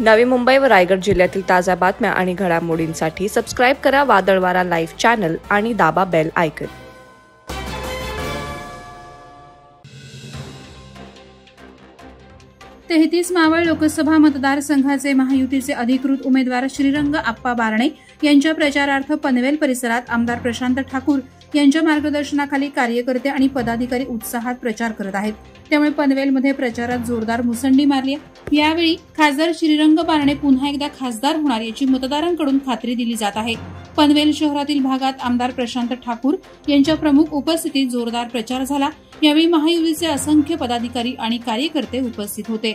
नवी मुंबई व रायगड जिल्ह्यातील ताज्या बातम्या आणि घडामोडींसाठी सबस्क्राईब करा वादळवारा लाईव्ह चॅनल आणि दाबा बेल आयकन तेहतीस मावळ लोकसभा मतदारसंघाचे महायुतीचे अधिकृत उमेदवार श्रीरंग आप्पा बारणे यांच्या प्रचारार्थ पनवेल परिसरात आमदार प्रशांत ठाकूर यांच्या मार्गदर्शनाखाली कार्यकर्ते आणि पदाधिकारी उत्साहात प्रचार करत आहेत. त्यामुळे पनवेलमध्ये प्रचारात जोरदार मुसंडी मारली यावेळी खासदार श्रीरंग बारणे पुन्हा एकदा खासदार होणार याची मतदारांकडून खात्री दिली जात आहे. पनवेल शहरातील भागात आमदार प्रशांत ठाकूर यांच्या प्रमुख उपस्थितीत जोरदार प्रचार झाला. यावेळी महायुतीचे असंख्य पदाधिकारी आणि कार्यकर्ते उपस्थित होते.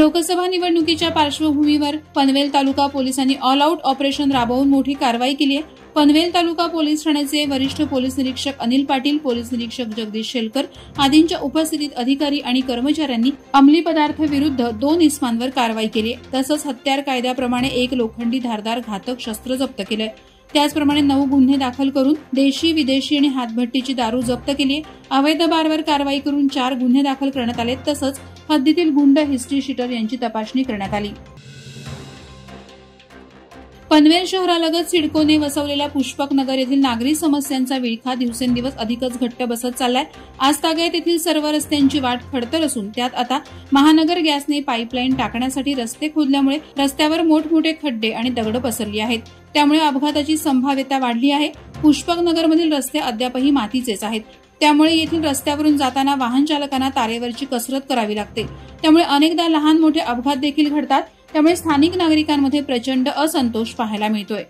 लोकसभा निवडणुकीच्या पार्श्वभूमीवर पनवेल तालुका पोलिसांनी ऑल आऊट ऑपरेशन राबवून मोठी कारवाई केली आहे. पनवेल तालुका पोलीस ठाण्याचे वरिष्ठ पोलीस निरीक्षक अनिल पाटील पोलीस निरीक्षक जगदीश शेलकर आदींच्या उपस्थितीत अधिकारी आणि कर्मचाऱ्यांनी अंमली पदार्थ विरुद्ध दोन इस्मांवर कारवाई केली आहे. तसंच हत्यार कायद्याप्रमाणे एक लोखंडी धारदार घातक शस्त्र जप्त केलंय त्याचप्रमाणे नऊ गुन्हे दाखल करून देशी विदेशी आणि हातभट्टीची दारू जप्त केली आहे. अवैध बारवर कारवाई करून चार गुन्हे दाखल करण्यात आले तसंच हद्दीतील गुंड हिस्ट्री शीटर यांची तपासणी करण्यात आली. पनवेल शहरालगत सिडकोने वसवलेल्या पुष्पक नगर येथील नागरी समस्यांचा विळखा दिवसेंदिवस अधिकच घट्ट बसत चाललाय. आज तागायत येथील सर्व रस्त्यांची वाट खडतर असून त्यात आता महानगर गॅसने पाईपलाईन टाकण्यासाठी रस्ते खोदल्यामुळे रस्त्यावर मोठमोठे खड्डे आणि दगड पसरली आहेत. त्यामुळे अपघाताची संभाव्यता वाढली आहे. पुष्पक नगरमधील रस्ते अद्यापही मातीचेच आहेत. त्यामुळे येथील रस्त्यावरून जाताना वाहन चालकांना तारेवरची कसरत करावी लागते. त्यामुळे अनेकदा लहान मोठे अपघात देखील घडतात. त्यामुळे स्थानिक नागरिकांमध्ये प्रचंड असंतोष पाहायला मिळतोय.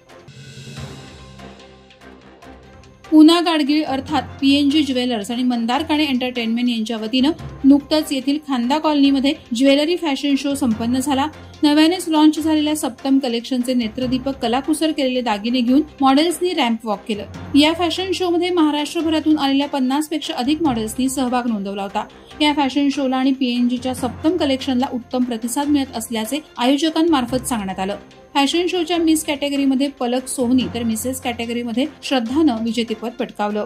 पुना गाडगीळ अर्थात पीएनजी ज्वेलर्स आणि मंदारकाणे एंटरटेनमेंट यांच्या वतीनं नुकतंच येथील खांदा कॉलनीमध्ये ज्वेलरी फॅशन शो संपन्न झाला. नव्यानेच लॉन्च झालेल्या सप्तम कलेक्शनचे नेत्रदीपक कलाकुसर केलेले दागिने घेऊन मॉडेल्सनी रॅम्प वॉक केलं. या फॅशन शो मध्ये महाराष्ट्रभरातून आलेल्या पन्नासपेक्षा अधिक मॉडेल्सनी सहभाग नोंदवला होता. या फॅशन शोला आणि पीएनजीच्या सप्तम कलेक्शनला उत्तम प्रतिसाद मिळत असल्याचे आयोजकांमार्फत सांगण्यात आलं. फॅशन शोच्या मिस कॅटेगरीमध्ये पलक सोहनी तर मिसेस कॅटेगरीमध्ये श्रद्धानं विजेतेपद पटकावलं.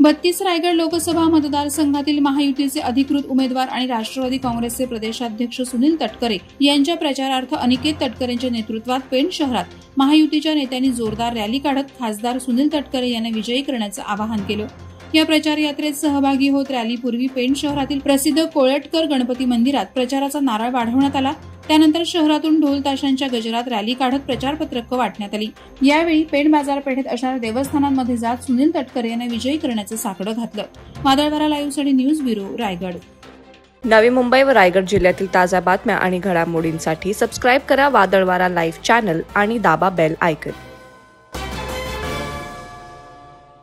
बत्तीस रायगड लोकसभा मतदारसंघातील महायुतीचे अधिकृत उमेदवार आणि राष्ट्रवादी काँग्रेसचे प्रदेशाध्यक्ष सुनील तटकरे यांच्या प्रचारार्थ अनिकेत तटकरेंच्या नेतृत्वात पेण शहरात महायुतीच्या नेत्यांनी जोरदार रॅली काढत खासदार सुनील तटकरे यांना विजयी करण्याचं आवाहन केलं. या प्रचार यात्रेत सहभागी होत रॅलीपूर्वी पेण शहरातील प्रसिद्ध कोळटकर गणपती मंदिरात प्रचाराचा नारळ वाढवण्यात आला. त्यानंतर शहरातून ढोल ताशांच्या गजरात रॅली काढत प्रचारपत्रक वाटण्यात आली. यावेळी पेण बाजारपेठेत असणाऱ्या देवस्थानांमध्ये जात सुनील तटकरे यांना विजयी करण्याचं साकडं घातलं. वादळवारा लाईव्हसाठी न्यूज ब्युरो रायगड. नवी मुंबई व रायगड जिल्ह्यातील ताज्या बातम्या आणि घडामोडींसाठी सबस्क्राईब करा वादळवारा लाईव्ह चॅनल आणि दाबा बेल आयकन